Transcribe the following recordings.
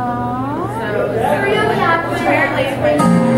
Aww. So, so, so apparently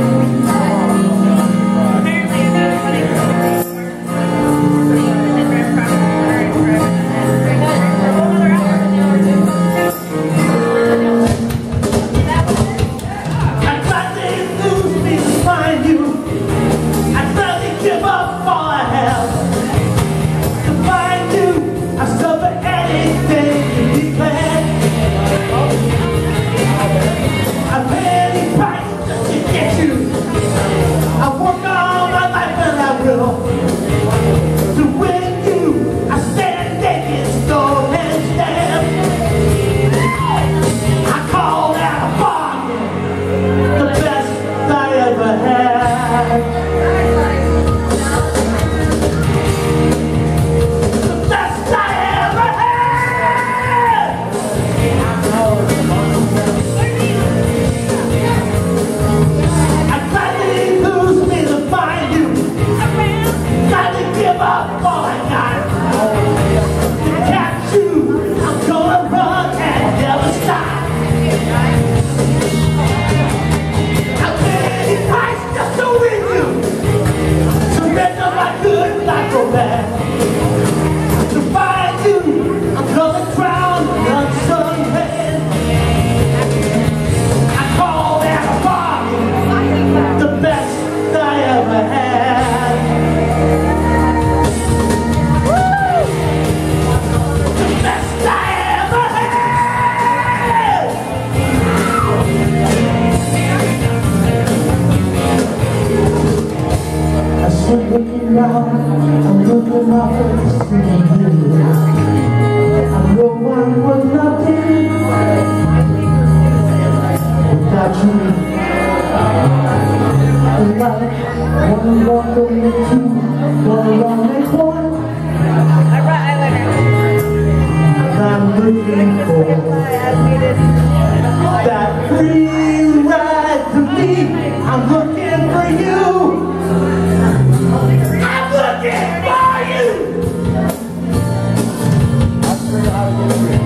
I'm looking round, I'm looking up and seeing you. I'm no one was nothing without you. Tonight, one walk away, two, one wrong and one. I'm looking for that free ride to me. I'm looking for you. I'm looking for you! I figured how